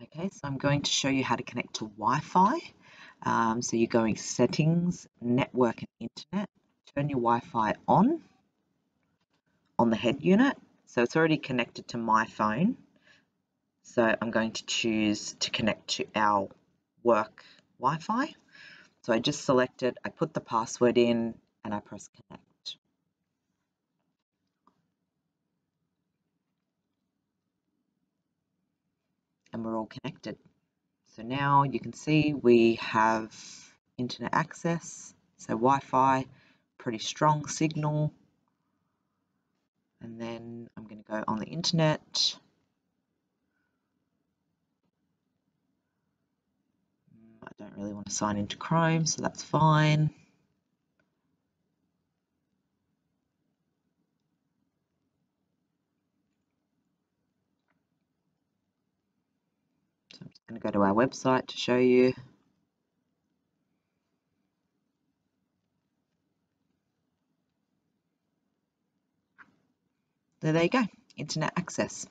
Okay, so I'm going to show you how to connect to Wi-Fi. Um, so you're going settings, network and internet, turn your Wi-Fi on, on the head unit. So it's already connected to my phone. So I'm going to choose to connect to our work Wi-Fi. So I just select it, I put the password in and I press connect. And we're all connected. So now you can see we have internet access, so Wi-Fi, pretty strong signal. And then I'm going to go on the internet. Mm, I don't really want to sign into Chrome, so that's fine. So I'm just going to go to our website to show you. There, there you go, internet access.